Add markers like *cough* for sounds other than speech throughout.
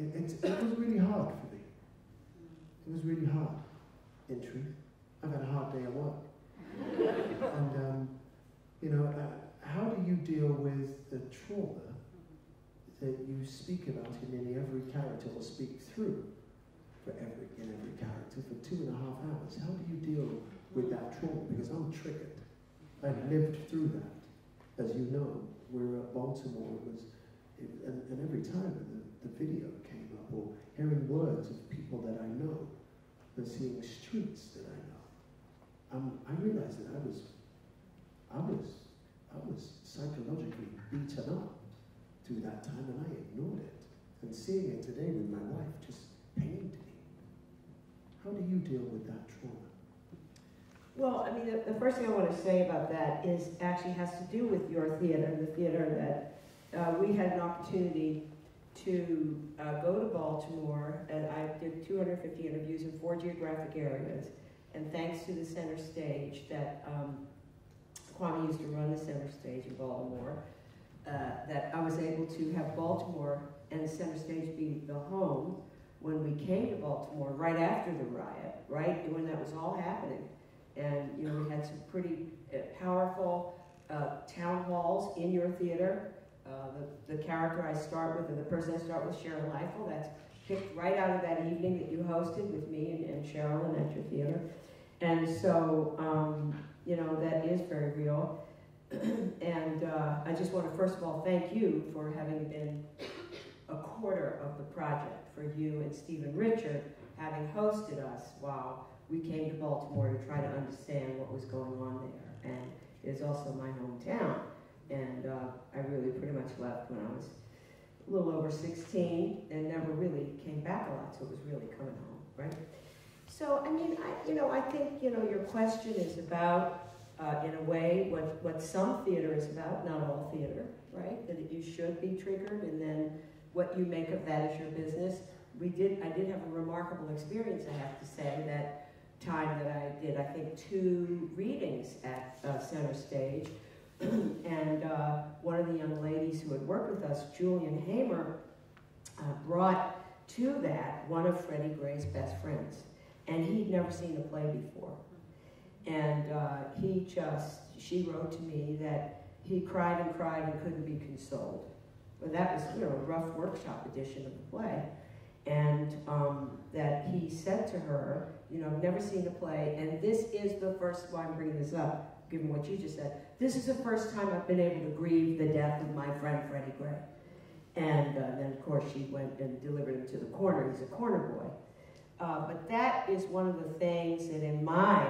it, it, it was really hard for me. It was really hard, in truth. I've had a hard day at work. and, um, you know, uh, how do you deal with the trauma that you speak about in nearly every character or speak through for every, in every character for two and a half hours? How do you deal with that trauma? Because I'm triggered. I've lived through that. As you know, we were at Baltimore. It was, it, and, and every time the, the video hearing words of people that I know, and seeing streets that I know, um, I realized that I was, I was, I was psychologically beaten up through that time, and I ignored it. And seeing it today with my wife just pained me. How do you deal with that trauma? Well, I mean, the, the first thing I want to say about that is actually has to do with your theater, the theater that uh, we had an opportunity to uh, go to Baltimore, and I did 250 interviews in four geographic areas. And thanks to the center stage that um, Kwame used to run the center stage in Baltimore, uh, that I was able to have Baltimore and the center stage be the home when we came to Baltimore right after the riot, right when that was all happening. And you know, we had some pretty uh, powerful uh, town halls in your theater. Uh, the, the character I start with, or the person I start with, Sherrilyn Ifill, that's picked right out of that evening that you hosted with me and, and Sherrilyn at your theater. And so, um, you know, that is very real. *clears throat* and uh, I just want to, first of all, thank you for having been a quarter of the project, for you and Stephen Richard having hosted us while we came to Baltimore to try to understand what was going on there. And it is also my hometown. And uh, I really pretty much left when I was a little over 16 and never really came back a lot, so it was really coming home, right? So, I mean, I, you know, I think, you know, your question is about, uh, in a way, what, what some theater is about, not all theater, right? That you should be triggered, and then what you make of that is your business. We did, I did have a remarkable experience, I have to say, that time that I did, I think, two readings at uh, Center Stage. And uh, one of the young ladies who had worked with us, Julian Hamer, uh, brought to that one of Freddie Gray's best friends. And he'd never seen a play before. And uh, he just, she wrote to me that he cried and cried and couldn't be consoled. Well, that was, you know, a rough workshop edition of the play. And um, that he said to her, you know, never seen a play, and this is the first, why I'm bringing this up, given what you just said, this is the first time I've been able to grieve the death of my friend Freddie Gray. And uh, then, of course, she went and delivered him to the corner. He's a corner boy. Uh, but that is one of the things that in my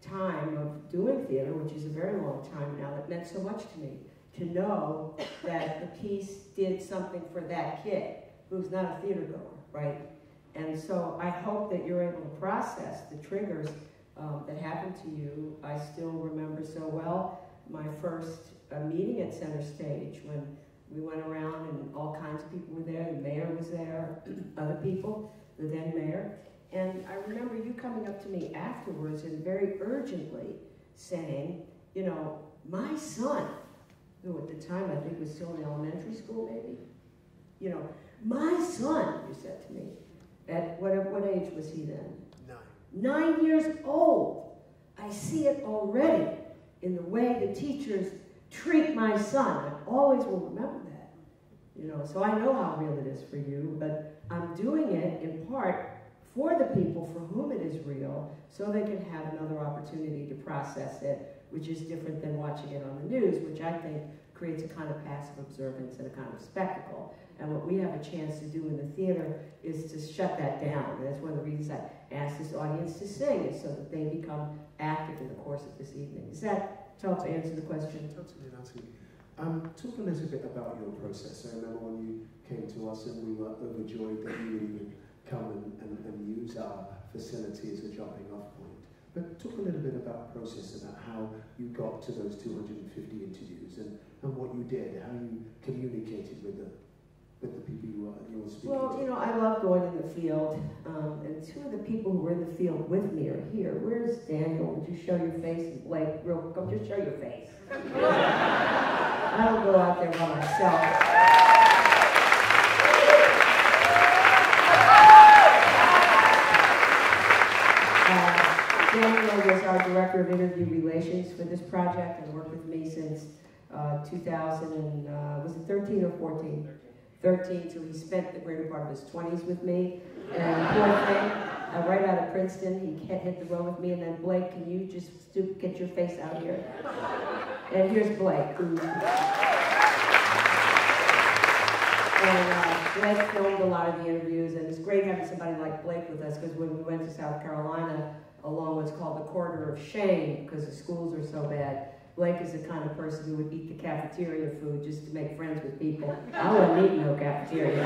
time of doing theater, which is a very long time now, that meant so much to me, to know that the piece did something for that kid who's not a theater goer, right? And so I hope that you're able to process the triggers um, that happened to you. I still remember so well my first uh, meeting at Center Stage when we went around and all kinds of people were there. The mayor was there, *clears throat* other people, the then mayor. And I remember you coming up to me afterwards and very urgently saying, you know, my son, who at the time I think was still in elementary school maybe, you know, my son, you said to me, at what, what age was he then? Nine. Years old. I see it already in the way the teachers treat my son. I always will remember that. You know, so I know how real it is for you, but I'm doing it in part for the people for whom it is real so they can have another opportunity to process it, which is different than watching it on the news, which I think creates a kind of passive observance and a kind of spectacle. And what we have a chance to do in the theater is to shut that down. And that's one of the reasons I asked this audience to sing, is so that they become active in the course of this evening. Does that help to answer the question? Totally, Natalie. Um, talk a little bit about your process. I remember when you came to us and we were overjoyed that you would even come and, and, and use our facility as a jumping off point. But talk a little bit about the process, about how you got to those 250 interviews and, and what you did, how you communicated with them with the people you, uh, you were speaking Well, to? you know, I love going in the field, um, and two of the people who were in the field with me are here. Where's Daniel? Would you show your face? And Blake, real come just show your face. *laughs* I don't go out there by myself. Our director of interview relations for this project and worked with me since uh, 2000 and, uh, was it 13 or 14? 13, so he spent the greater part of his 20s with me. And poor thing, uh, right out of Princeton, he hit the road with me. And then Blake, can you just stoop, get your face out here? And here's Blake, who and uh, Blake filmed a lot of the interviews, and it's great having somebody like Blake with us because when we went to South Carolina along what's called the corridor of shame because the schools are so bad, Blake is the kind of person who would eat the cafeteria food just to make friends with people. I wouldn't eat no cafeteria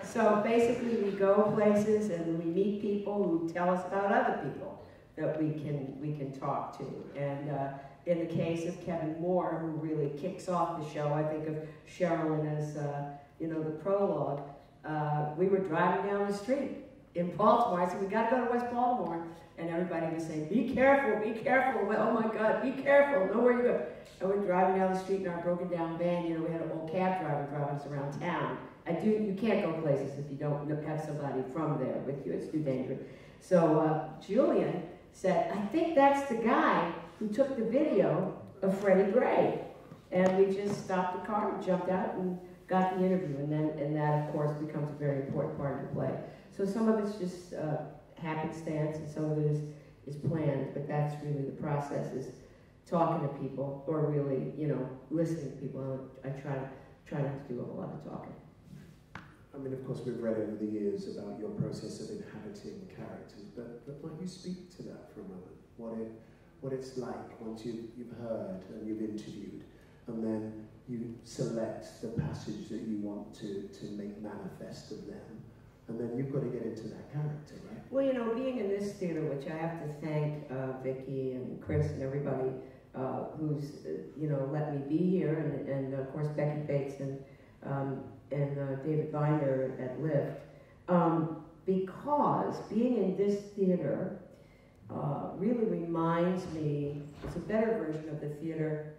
food. so basically, we go places and we meet people who tell us about other people that we can we can talk to. And uh, in the case of Kevin Moore, who really kicks off the show, I think of Sherrilyn as uh, you know the prologue. Uh, we were driving down the street in Baltimore. I said, we got to go to West Baltimore. And everybody was saying, be careful, be careful. Oh my God, be careful. Know where you go. And we're driving down the street in our broken down van. You know, we had an old cab driver driving us around town. I do, you can't go places if you don't have somebody from there with you. It's too dangerous. So uh, Julian said, I think that's the guy who took the video of Freddie Gray. And we just stopped the car, jumped out, and got the interview. And then, and that, of course, becomes a very important part of the play. So some of it's just uh, happenstance and some of it is, is planned, but that's really the process is talking to people or really, you know, listening to people. I try, to try not to do a whole lot of talking. I mean, of course, we've read over the years about your process of inhabiting characters, but, but might you speak to that for a moment? What, it, what it's like once you've, you've heard and you've interviewed, and then you select the passage that you want to, to make manifest of them, and then you've got to get into that character, right? Well, you know, being in this theater, which I have to thank uh, Vicky and Chris and everybody uh, who's, uh, you know, let me be here, and, and of course Becky Bates and, um, and uh, David Binder at LIFT, um, because being in this theater uh, really reminds me, it's a better version of the theater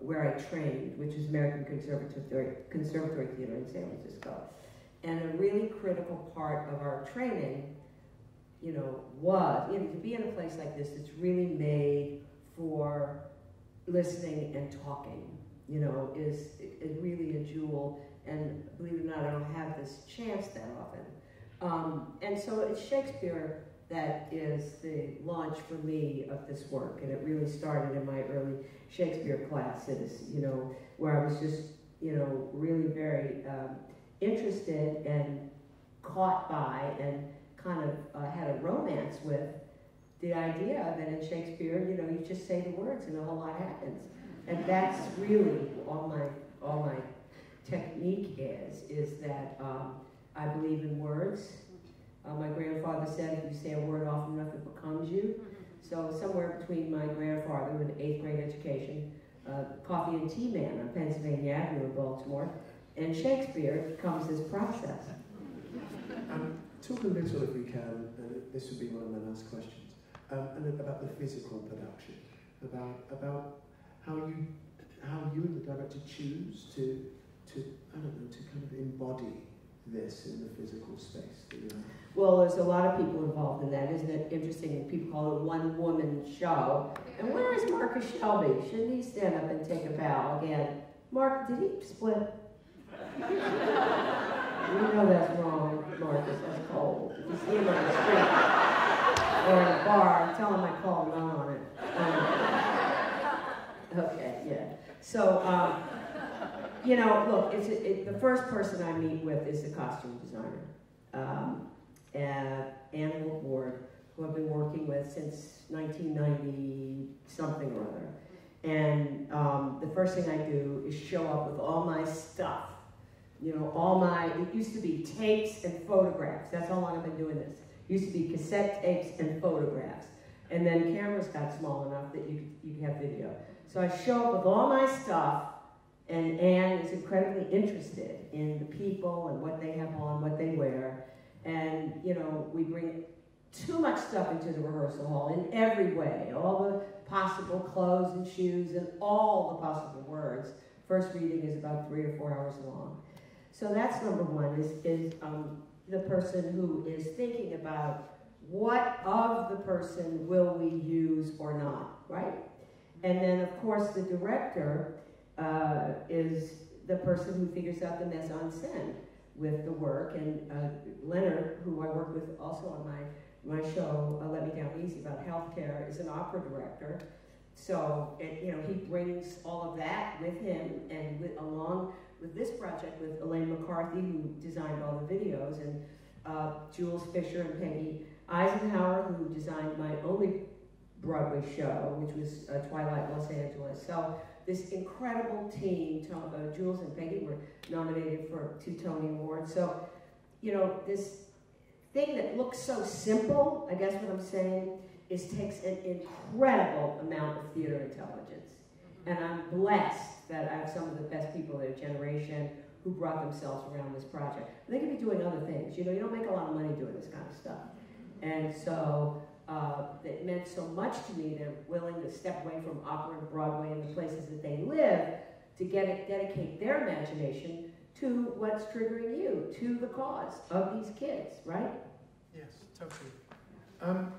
where I trained, which is American Conservatory, Conservatory Theater in San Francisco. And a really critical part of our training, you know, was, you know, to be in a place like this that's really made for listening and talking, you know, is, is really a jewel. And believe it or not, I don't have this chance that often. Um, and so it's Shakespeare that is the launch for me of this work. And it really started in my early Shakespeare classes, you know, where I was just, you know, really very um, interested and caught by and kind of uh, had a romance with the idea that in Shakespeare, you know, you just say the words and a whole lot happens. And that's really all my all my technique is, is that um, I believe in words. Uh, my grandfather said, if you say a word often enough, it becomes you. So somewhere between my grandfather with an eighth grade education, uh, coffee and tea man on Pennsylvania Avenue in Baltimore, and Shakespeare comes this process. Um, talk a little, if we can, and this would be one of my last questions, um, and about the physical production, about about how you how you and the director choose to to I don't know to kind of embody this in the physical space that you're in. Well, there's a lot of people involved in that, isn't it? Interesting. People call it one woman show. And where is Marcus Shelby? Shouldn't he stand up and take a bow again? Mark, did he split? You know that's wrong, Marcus. That's cold. If you see him on the street or in a bar, tell him I called out on it. Um, okay, yeah. So, um, you know, look, it's it, the first person I meet with is the costume designer, um, Ann Ward, who I've been working with since 1990 something or other. And um, the first thing I do is show up with all my stuff you know, all my, it used to be tapes and photographs. That's how long I've been doing this. It used to be cassette tapes and photographs. And then cameras got small enough that you, you could have video. So I show up with all my stuff, and Ann is incredibly interested in the people and what they have on, what they wear. And, you know, we bring too much stuff into the rehearsal hall in every way. All the possible clothes and shoes and all the possible words. First reading is about three or four hours long. So that's number one, is, is um, the person who is thinking about what of the person will we use or not, right? And then, of course, the director uh, is the person who figures out the mise en scène with the work. And uh, Leonard, who I work with also on my, my show, uh, Let Me Down Easy, about healthcare, is an opera director. So, it, you know, he brings all of that with him and with, along with this project with Elaine McCarthy, who designed all the videos, and uh, Jules Fisher and Peggy Eisenhower, who designed my only Broadway show, which was uh, Twilight Los Angeles. So this incredible team, uh, Jules and Peggy were nominated for two Tony Awards. So, you know, this thing that looks so simple, I guess what I'm saying, is takes an incredible amount of theater intelligence. And I'm blessed that I have some of the best people of their generation who brought themselves around this project. They could be doing other things. You know, you don't make a lot of money doing this kind of stuff. And so uh, it meant so much to me. They're willing to step away from opera and Broadway and the places that they live to get it, dedicate their imagination to what's triggering you, to the cause of these kids, right? Yes, totally. Um,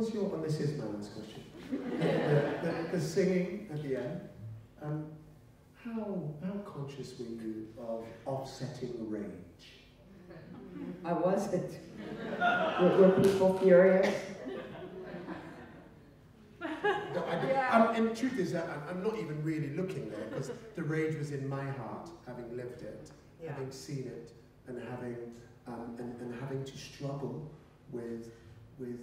what's your, and this is my last question, the, the, the, singing at the end, um, how, how conscious were you of offsetting rage? I wasn't. were, were people furious? No, I, yeah. um, and the truth is that I'm, I'm not even really looking there because the rage was in my heart, having lived it, yeah. having seen it, and having um, and, and having to struggle with with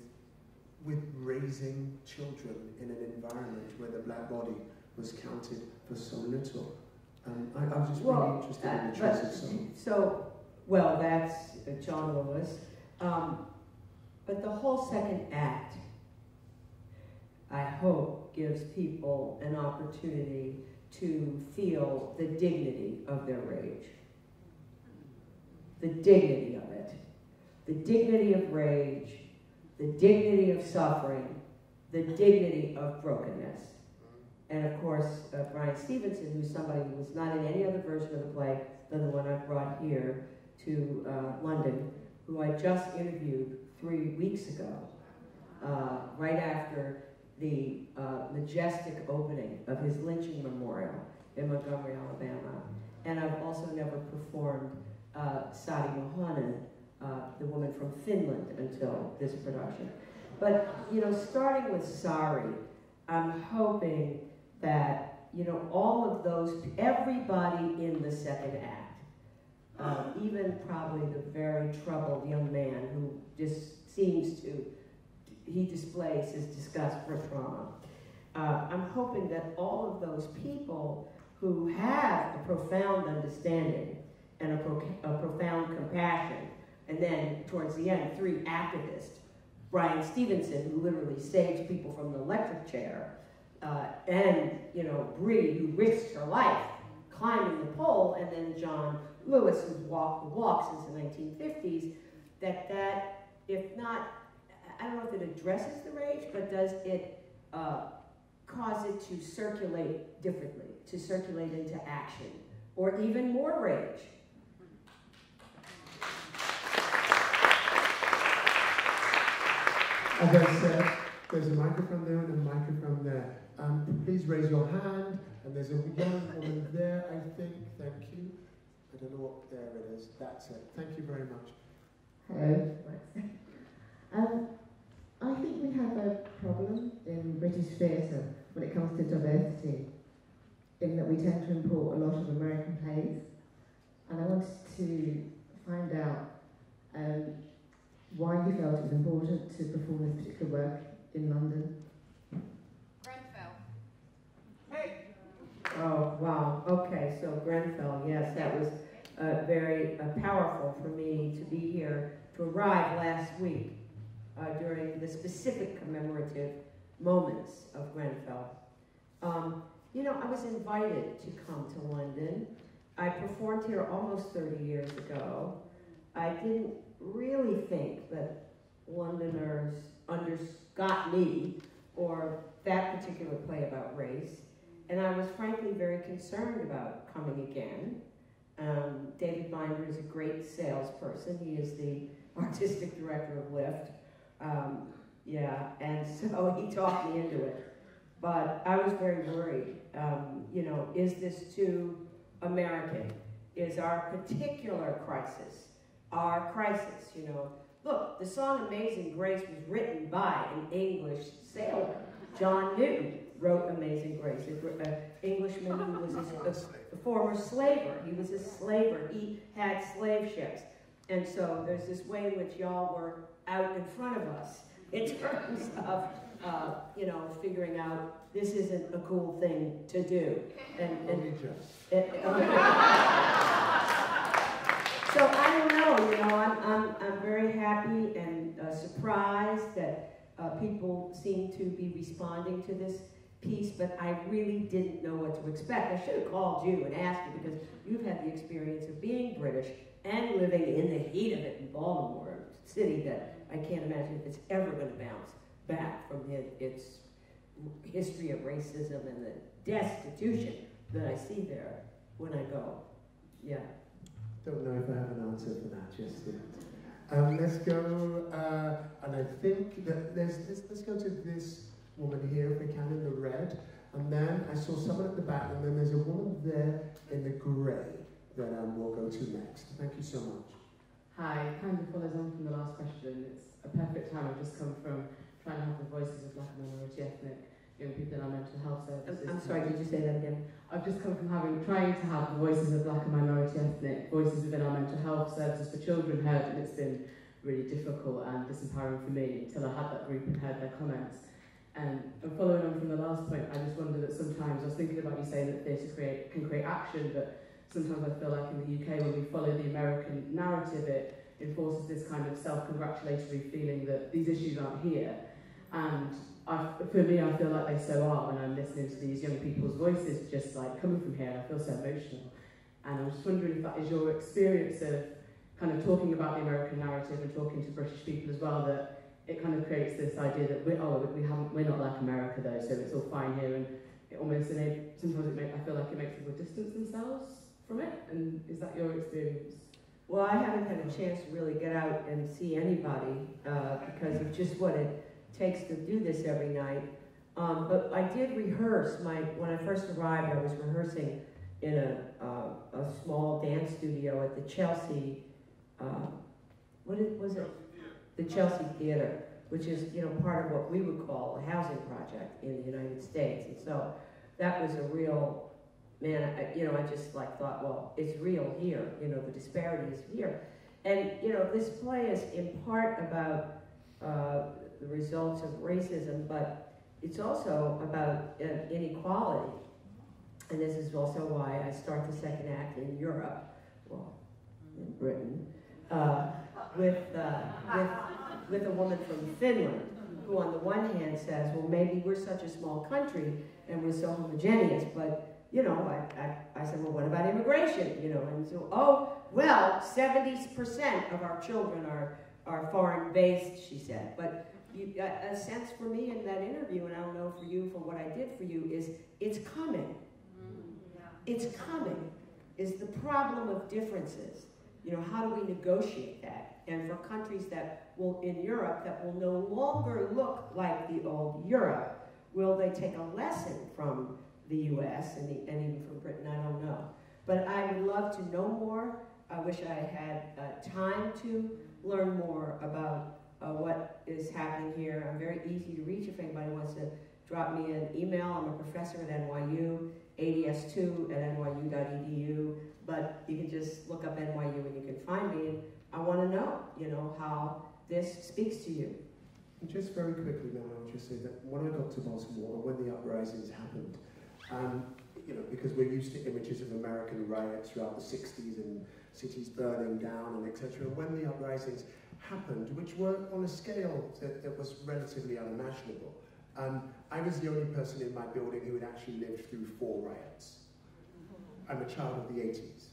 with raising children in an environment where the black body was counted for so little. Um, I, I, was just well, really interested uh, in the choice of song. So, well, that's John Lewis. Um, but the whole second act, I hope, gives people an opportunity to feel the dignity of their rage. The dignity of it. The dignity of rage, the dignity of suffering, the dignity of brokenness. And of course, uh, Bryan Stevenson, who's somebody who was not in any other version of the play than the one I brought here to uh, London, who I just interviewed three weeks ago, uh, right after the uh, majestic opening of his lynching memorial in Montgomery, Alabama. And I've also never performed uh, Sari Muhonen, uh, the woman from Finland, until this production. But, you know, starting with Sari, I'm hoping that, you know, all of those, everybody in the second act, uh, even probably the very troubled young man who just seems to, he displays his disgust for trauma. Uh, I'm hoping that all of those people who have a profound understanding and a, pro a profound compassion, and then towards the end, three activists, Bryan Stevenson, who literally saves people from the electric chair, uh, and you know Bree, who risks her life climbing the pole, and then John Lewis, who's walked the walk since the 1950s, that that, if not, I don't know if it addresses the rage, but does it uh, cause it to circulate differently, to circulate into action, or even more rage? As I said, there's a microphone there and a microphone there. Um, please raise your hand. And there's a young woman there, I think. Thank you. I don't know what there it is. That's it. Thank you very much. Hello. um, I think we have a problem in British theatre when it comes to diversity, in that we tend to import a lot of American plays. And I wanted to find out um, why you felt it was important to perform this particular work in London Grenfell. Hey! Oh, wow. Okay, so Grenfell, yes, that was uh, very uh, powerful for me to be here, to arrive last week uh, during the specific commemorative moments of Grenfell. Um, you know, I was invited to come to London. I performed here almost 30 years ago. I didn't really think that Londoners under got me or that particular play about race. and I was frankly very concerned about coming again. Um, David Binder is a great salesperson. He is the *laughs* artistic director of LIFT. Um, yeah, and *laughs* so he talked me into it. But I was very worried. Um, you know, is this too American? Is our particular crisis our crisis? You know, look, the song Amazing Grace was written by an English sailor. John Newton wrote Amazing Grace, an Englishman who was a, a, former slaver. He was a slaver. He had slave ships. And so there's this way in which y'all were out in front of us in *laughs* terms of, uh, you know, figuring out this isn't a cool thing to do. And, and it, *laughs* so I don't know, you know, I'm, I'm, I'm very happy and uh, surprised that uh, people seem to be responding to this piece, but I really didn't know what to expect. I should have called you and asked you because you've had the experience of being British and living in the heat of it in Baltimore, a city that I can't imagine if it's ever going to bounce back from it, its history of racism and the destitution that I see there when I go. Yeah. Don't know if I have an answer for that just yet. Um, let's go, uh, and I think that there's, let's, let's go to this woman here, if we can, in the red. And then I saw someone at the back, and then there's a woman there in the grey that um, we'll go to next. Thank you so much. Hi, kind of follows on from the last question. It's a perfect time. I've just come from trying to have the voices of black minority ethnic young people in our mental health services. I'm, I'm sorry, did you say that again? I've just come from having trying to have the voices of black and minority ethnic voices within our mental health services for children heard, and it's been really difficult and disempowering for me until I had that group and heard their comments. Um, and following on from the last point, I just wonder that sometimes, I was thinking about you saying that theatre create, can create action, but sometimes I feel like in the UK when we follow the American narrative, it enforces this kind of self-congratulatory feeling that these issues aren't here. And I, for me, I feel like they so are when I'm listening to these young people's voices, just like coming from here, I feel so emotional. And I'm just wondering if that is your experience of kind of talking about the American narrative and talking to British people as well, that it kind of creates this idea that we oh we haven't we're not like America though, so it's all fine here, and it almost enable, sometimes it make, I feel like it makes people distance themselves from it. And is that your experience? Well, I haven't had a chance to really get out and see anybody uh, because of just what it takes to do this every night. Um, but I did rehearse. My when I first arrived, I was rehearsing in a uh, a small dance studio at the Chelsea. Uh, what was it? the Chelsea Theater, which is, you know, part of what we would call a housing project in the United States. And so that was a real, man, I, you know, I just like thought, well, it's real here, you know, the disparity is here. And, you know, this play is in part about uh, the results of racism, but it's also about uh, inequality. And this is also why I start the second act in Europe, well, in Britain, uh, with, uh, with, with a woman from Finland who on the one hand says, well, maybe we're such a small country and we're so homogeneous, but, you know, I, I, I said, well, what about immigration? You know, and so, oh, well, 70% of our children are, are foreign-based, she said. But you, a, a sense for me in that interview, and I don't know for you, for what I did for you, is it's coming. Mm, it's coming, is the problem of differences. You know, how do we negotiate that? And for countries that will, in Europe, that will no longer look like the old Europe, will they take a lesson from the US and, the, and even from Britain? I don't know. But I would love to know more. I wish I had uh, time to learn more about uh, what is happening here. I'm very easy to reach if anybody wants to drop me an email. I'm a professor at NYU, ads2 at nyu.edu but you can just look up NYU and you can find me. And I want to know, you know, how this speaks to you. Just very quickly, then I'll just say that when I got to Baltimore, when the uprisings happened, um, you know, because we're used to images of American riots throughout the 60s and cities burning down and etc. When the uprisings happened, which were on a scale that, that was relatively unimaginable, um, I was the only person in my building who had actually lived through four riots. I'm a child of the 80s.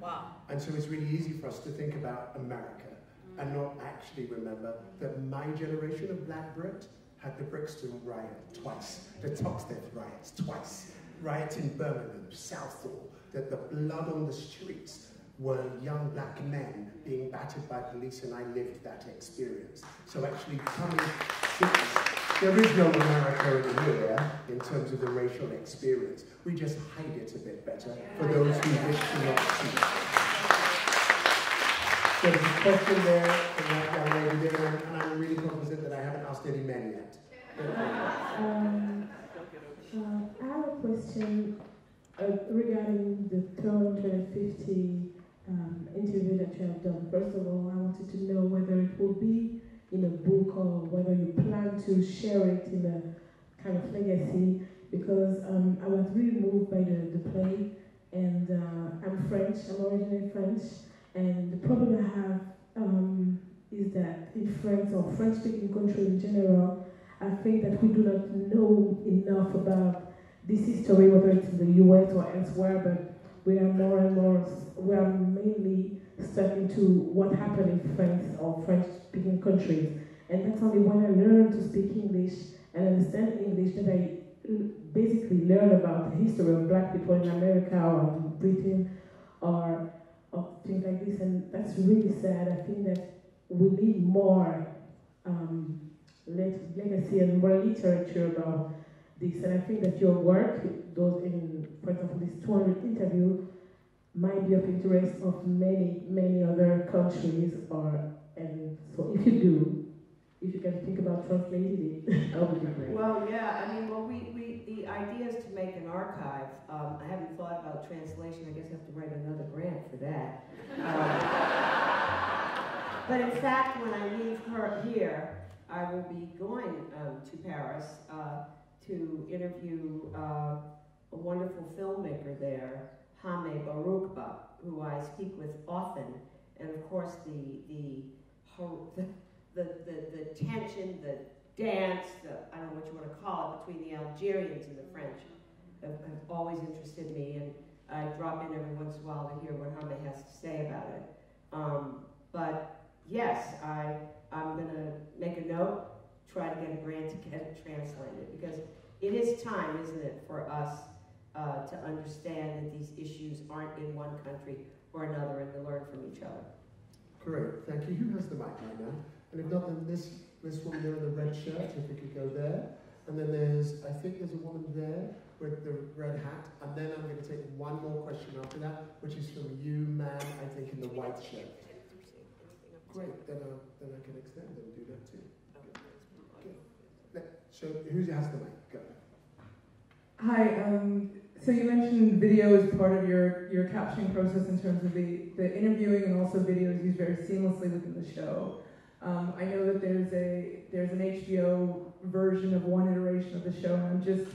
Wow. And so it's really easy for us to think about America and not actually remember that my generation of black Brit had the Brixton riot twice, the Toxteth riots twice. riots in Birmingham, Southall, that the blood on the streets were young black men being battered by police, and I lived that experience. So actually coming, there is no America in here in terms of the racial experience. We just hide it a bit better for those who wish to not see. There's a question there from that young lady there, and I'm really cognizant that I haven't asked any men yet. Um, uh, I have a question uh, regarding the Throne 2050 um, interview that you have done. First of all, I wanted to know whether it will be in a book or whether you plan to share it in a kind of legacy because um, I was really moved by the, the play and uh, I'm French, I'm originally French and the problem I have um, is that in France or French speaking country in general, I think that we do not know enough about this history, whether it's in the US or elsewhere, but we are more and more, we are mainly stuck into what happened in France or French speaking countries. And that's only when I learn to speak English and understand English that I basically learn about the history of black people in America or in Britain or, or things like this. And that's really sad. I think that we need more um, legacy and more literature about this. And I think that your work, those in, for example, this 200 interview, might be of interest of many, many other countries. Or and so, if you do, if you can think about translating it, *laughs* that would be great. Well, yeah, I mean, well, we, we the idea is to make an archive. Um, I haven't thought about translation. I guess I have to write another grant for that. Um, but in fact, when I leave her here, I will be going um, to Paris uh, to interview uh, a wonderful filmmaker there, Hame Bourokba, who I speak with often, and of course the the *laughs* the, the, the, the tension, the dance, the, I don't know what you want to call it, between the Algerians and the French have, have always interested me, and I drop in every once in a while to hear what Hame has to say about it. Um, but yes, I I'm going to make a note, try to get a grant to get it translated, because it is time, isn't it, for us uh, to understand that these issues aren't in one country or another and to learn from each other. Great, thank you. Who has the mic right now? And if not, then this, this woman there in the red shirt, if we could go there. And then there's, I think there's a woman there with the red hat. And then I'm going to take one more question after that, which is from you, man, I think, in the white shirt. Great, then, uh, then I can extend and do that too. So who has the mic? Go. Hi, um, so you mentioned video as part of your, your captioning process in terms of the, the interviewing and also video is used very seamlessly within the show. Um, I know that there's a there's an HBO version of one iteration of the show, and I'm just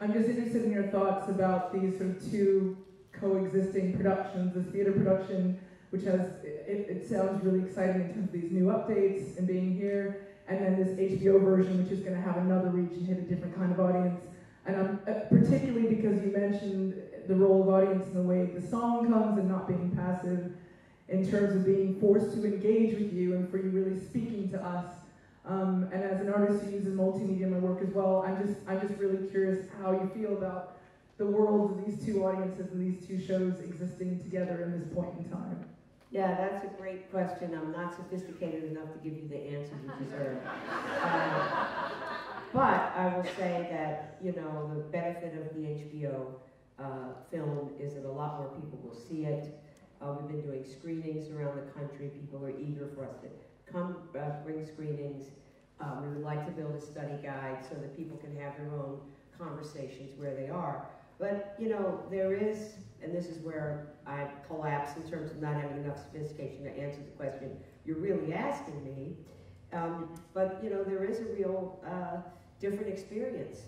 I'm just interested in your thoughts about these sort of two coexisting productions, this theater production which has, it, it sounds really exciting in terms of these new updates and being here, and then this HBO version, which is going to have another reach and hit a different kind of audience. And I'm, uh, particularly because you mentioned the role of audience in the way the song comes and not being passive, in terms of being forced to engage with you and for you really speaking to us. Um, and as an artist who uses multimedia in my work as well, I'm just I'm just really curious how you feel about the worlds of these two audiences and these two shows existing together in this point in time. Yeah, that's a great question. I'm not sophisticated enough to give you the answer you *laughs* deserve. um, but I will say that, you know, the benefit of the HBO uh, film is that a lot more people will see it. Uh, we've been doing screenings around the country. People are eager for us to come uh, bring screenings. Um, we would like to build a study guide so that people can have their own conversations where they are. But, you know, there is, and this is where I collapse in terms of not having enough sophistication to answer the question you're really asking me. Um, but, you know, there is a real uh, different experience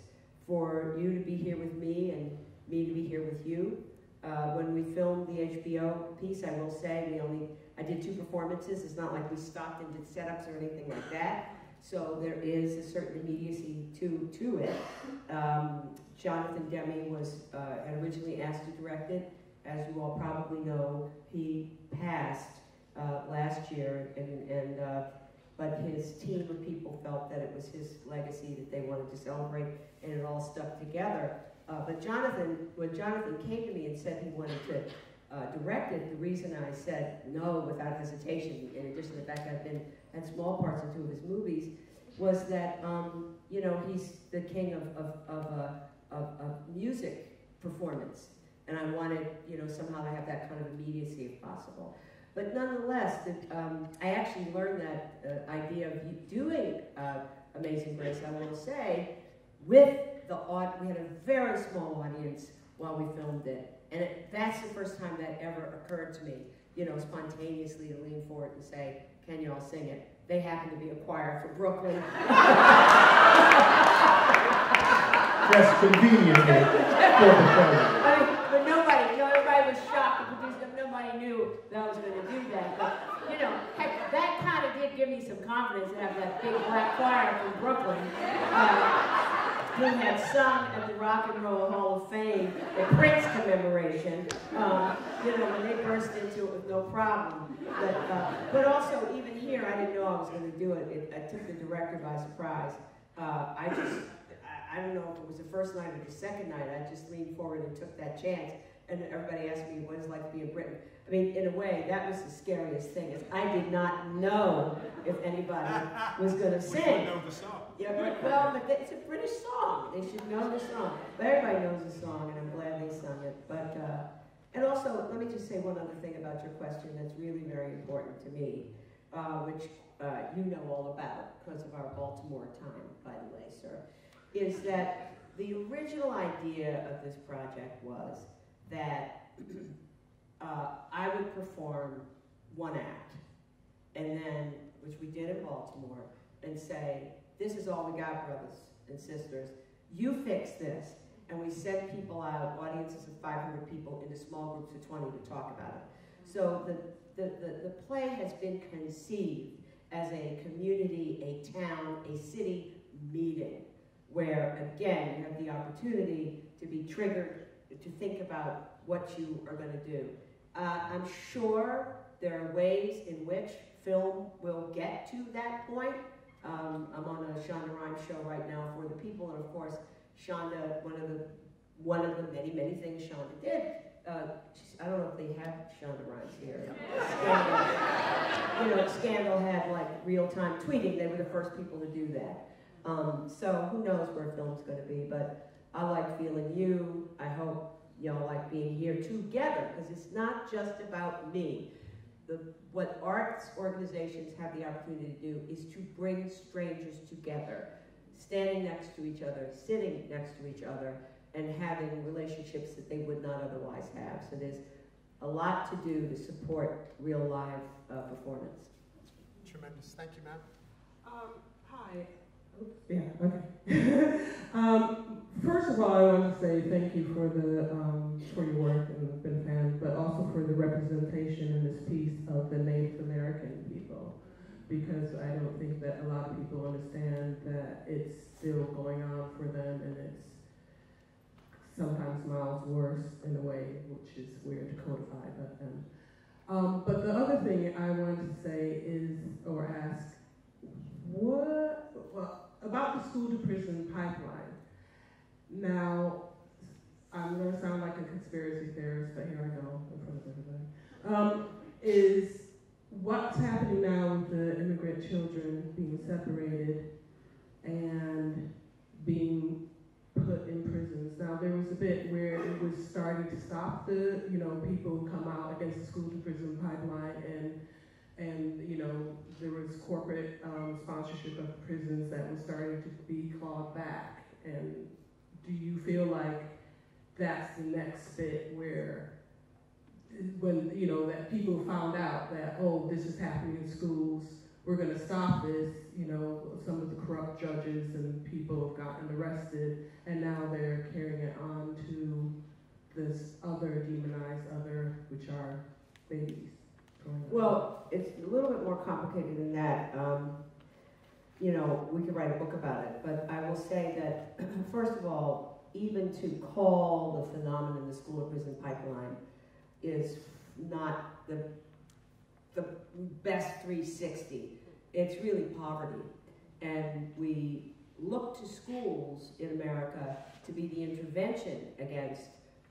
for you to be here with me and me to be here with you. Uh, when we filmed the HBO piece, I will say we only, I did two performances. It's not like we stopped and did setups or anything like that. So there is a certain immediacy to, to it. Um, Jonathan Demme was uh, originally asked to direct it. As you all probably know, he passed uh, last year, and, and uh, but his team of people felt that it was his legacy that they wanted to celebrate, and it all stuck together. Uh, but Jonathan, when Jonathan came to me and said he wanted to uh, direct it, the reason I said no without hesitation, in addition to the fact I've been had small parts in two of his movies, was that um, you know he's the king of of, of, uh, of, of music performance, and I wanted you know somehow to have that kind of immediacy if possible. But nonetheless, the, um, I actually learned that uh, idea of doing uh, Amazing Grace. I will say, with the we had a very small audience while we filmed it, and it, that's the first time that ever occurred to me. You know, spontaneously to lean forward and say, "Can you all sing it?" They happen to be a choir from Brooklyn. *laughs* Just conveniently for the film. I mean, but nobody, you know, everybody was shocked. The producer, nobody knew that I was going to do that. But, you know, heck, that kind of did give me some confidence to have that big black choir from Brooklyn uh, who had sung at the Rock and Roll Hall of Fame, the Prince commemoration. Um, you know, when they burst into it with no problem. But, uh, but also, even here, I didn't know I was going to do it. it. I took the director by surprise. Uh, I just I don't know if it was the first night or the second night, I just leaned forward and took that chance. And everybody asked me what it's like to be in Britain. I mean, in a way, that was the scariest thing. Is I did not know if anybody was going to sing. Know the song. Yeah, but, well, but it's a British song. They should know the song. But everybody knows the song, and I'm glad they sung it. But uh, and also, let me just say one other thing about your question that's really very important to me, uh, which uh, you know all about because of our Baltimore time, by the way, sir is that the original idea of this project was that *clears throat* uh, I would perform one act, and then, which we did in Baltimore, and say, this is all we got, brothers and sisters. You fix this. And we send people out, audiences of 500 people, into small groups of 20 to talk about it. So the, the, the, the play has been conceived as a community, a town, a city meeting where, again, you have the opportunity to be triggered to think about what you are going to do. Uh, I'm sure there are ways in which film will get to that point. Um, I'm on a Shonda Rhimes show right now for the people, and of course, Shonda, one of the one of the many many things Shonda did. Uh, I don't know if they have Shonda Rhimes here. Scandal, you know, Scandal had like real time tweeting. They were the first people to do that. Um, so who knows where film's going to be, but I like feeling you. I hope y'all like being here together because it's not just about me. The, what arts organizations have the opportunity to do is to bring strangers together, standing next to each other, sitting next to each other, and having relationships that they would not otherwise have. So there's a lot to do to support real live uh, performance. Tremendous. Thank you, ma'am. Um, hi. Yeah, okay. *laughs* um, first of all, I want to say thank you for the um, for your work and I've been a fan, but also for the representation in this piece of the Native American people, because I don't think that a lot of people understand that it's still going on for them and it's sometimes miles worse in a way, which is weird to codify, but um, um, but the other thing I wanted to say is, or ask, what, well, about the school to prison pipeline. Now, I'm going to sound like a conspiracy theorist, but here I go in front of everybody. Um, is what's happening now with the immigrant children being separated and being put in prisons. Now there was a bit where it was starting to stop the, you know, people come out against the school to prison pipeline and and you know there was corporate um, sponsorship of prisons that was starting to be clawed back. And do you feel like that's the next bit where when you know that people found out that oh this is happening in schools we're going to stop this you know some of the corrupt judges and people have gotten arrested and now they're carrying it on to this other demonized other which are babies well, it's a little bit more complicated than that. Um, you know, we could write a book about it, but I will say that, *clears throat* first of all, even to call the phenomenon the school to prison pipeline is not the, the best 360. It's really poverty. And we, look to schools in America to be the intervention against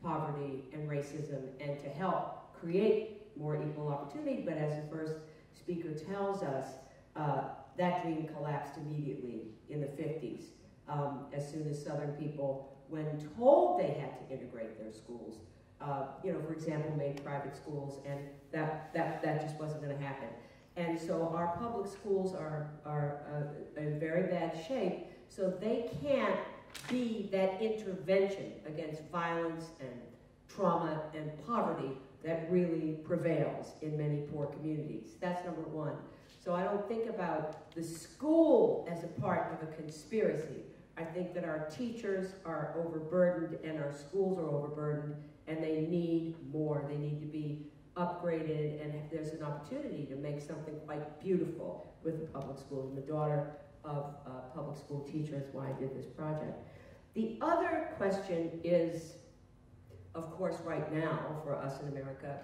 poverty and racism and to help create more equal opportunity. But as the first speaker tells us, uh, that dream collapsed immediately in the 50s um, as soon as Southern people, when told they had to integrate their schools, uh, you know, for example, made private schools, and that, that, that just wasn't going to happen. And so our public schools are, are uh, in very bad shape, so they can't be that intervention against violence and trauma and poverty that really prevails in many poor communities. That's number one. So I don't think about the school as a part of a conspiracy. I think that our teachers are overburdened and our schools are overburdened and they need more. They need to be upgraded and there's an opportunity to make something quite beautiful with the public schools. I'm the daughter of a public school teacher, that's why I did this project. The other question is, of course, right now for us in America,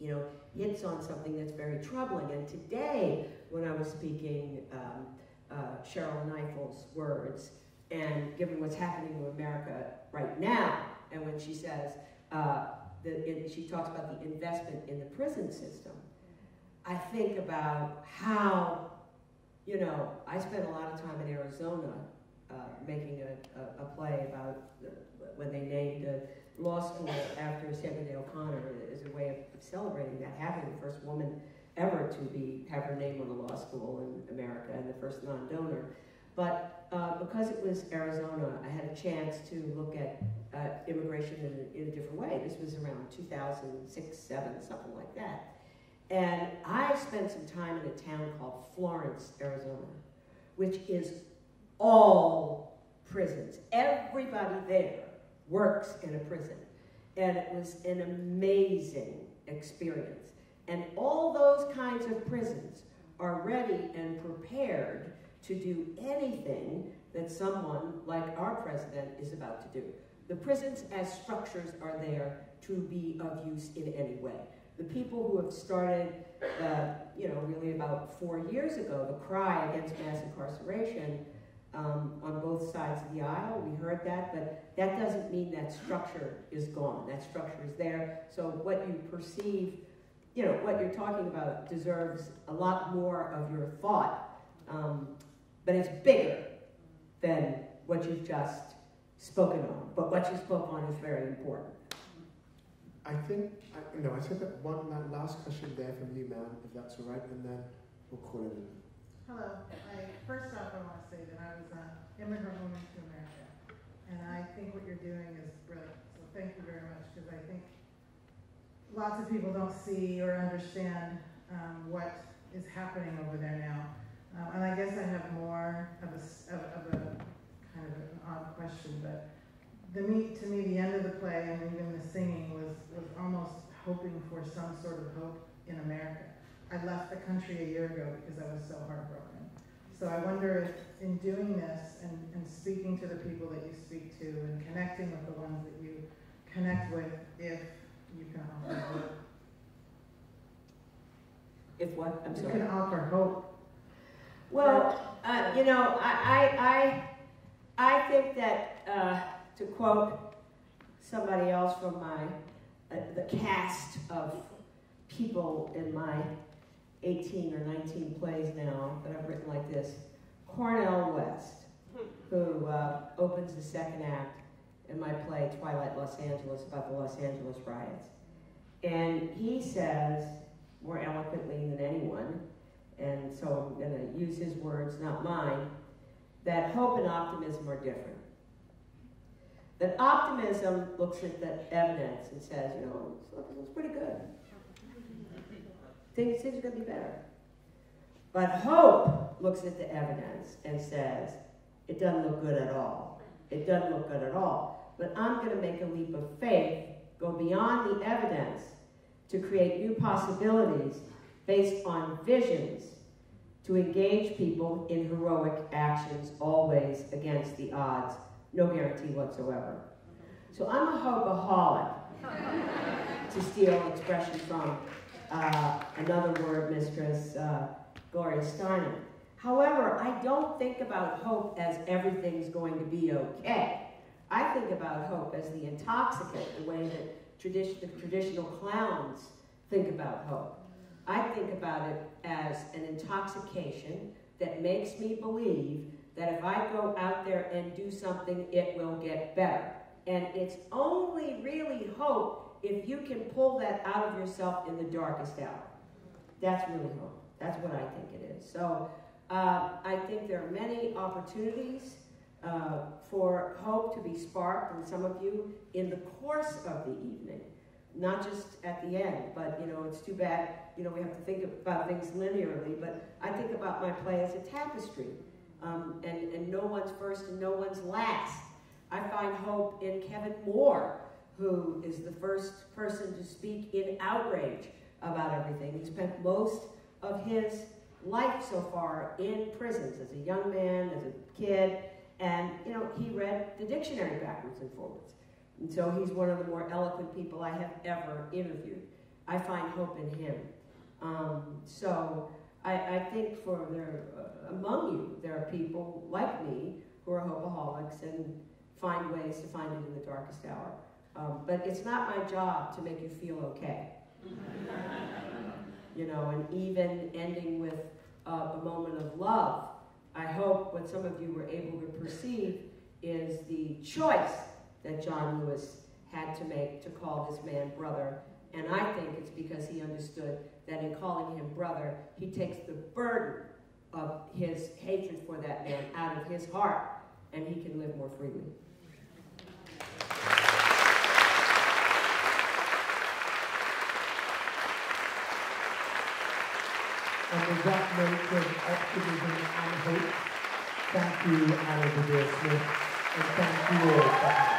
you know, hits on something that's very troubling. And today, when I was speaking um, uh, Sherrilyn Ifill's words, and given what's happening to America right now, and when she says, uh, that she talks about the investment in the prison system, I think about how, you know, I spent a lot of time in Arizona uh, making a, a, a, play about the, when they named a law school after Sandra Day O'Connor as a way of celebrating that, having the first woman ever to be have her name on a law school in America and the first non-donor. But uh, because it was Arizona, I had a chance to look at uh, immigration in a, in a, different way. This was around 2006, 7, something like that. And I spent some time in a town called Florence, Arizona, which is all prisons. Everybody there works in a prison. And it was an amazing experience. And all those kinds of prisons are ready and prepared to do anything that someone like our president is about to do. The prisons as structures are there to be of use in any way. The people who have started, uh, you know, really about four years ago, the cry against mass incarceration um, on both sides of the aisle, we heard that, but that doesn't mean that structure is gone. That structure is there. So what you perceive, you know, what you're talking about deserves a lot more of your thought. Um, but it's bigger than what you've just spoken on. But what you spoke on is very important. I think, I, no, I said that one last question there from you, ma'am, if that's all right, and then we'll call it in. Hello. I, first off, I want to say that I was an immigrant woman to America, and I think what you're doing is brilliant. So thank you very much, because I think lots of people don't see or understand um, what is happening over there now. Um, and I guess I have more of a, of, of a kind of an odd question, but the to me, the end of the play and even the singing was, was almost hoping for some sort of hope in America. I left the country a year ago because I was so heartbroken. So I wonder if in doing this and, and speaking to the people that you speak to and connecting with the ones that you connect with, if you can offer hope. If what? I'm you sorry. can offer hope well, uh, you know, I, I, I, I think that, uh, to quote somebody else from my, uh, the cast of people in my 18 or 19 plays now that I've written like this, Cornel West, who uh, opens the second act in my play Twilight Los Angeles about the Los Angeles riots. And he says, more eloquently than anyone, and so I'm going to use his words, not mine, that hope and optimism are different. That optimism looks at the evidence and says, you know, it looks pretty good. Things, things are going to be better. But hope looks at the evidence and says, it doesn't look good at all. It doesn't look good at all. But I'm going to make a leap of faith, go beyond the evidence to create new possibilities based on visions to engage people in heroic actions always against the odds, no guarantee whatsoever. So I'm a hopeaholic, to steal an expression from uh, another word mistress, uh, Gloria Steinem. However, I don't think about hope as everything's going to be okay. I think about hope as the intoxicant, the way that tradition, the traditional clowns think about hope. I think about it as an intoxication that makes me believe that if I go out there and do something, it will get better. And it's only really hope if you can pull that out of yourself in the darkest hour. That's really hope. That's what I think it is. So uh, I think there are many opportunities uh, for hope to be sparked in some of you in the course of the evening, not just at the end. But you know, it's too bad. You know, we have to think about things linearly. But I think about my play as a tapestry, um, and and no one's first and no one's last. I find hope in Kevin Moore, who is the first person to speak in outrage about everything. He spent most of his life so far in prisons as a young man, as a kid, and you know he read the dictionary backwards and forwards. And so he's one of the more eloquent people I have ever interviewed. I find hope in him. Um, so I, I, think for there, uh, among you, there are people like me who are hopeaholics and find ways to find it in the darkest hour. Um, but it's not my job to make you feel okay. *laughs* you know, and even ending with uh, a moment of love. I hope what some of you were able to perceive is the choice that John Lewis had to make to call this man brother. And I think it's because he understood that in calling him brother, he takes the burden of his hatred for that man out of his heart, and he can live more freely. And with that note of optimism and hope, thank you, Anna Deavere Smith, and thank you all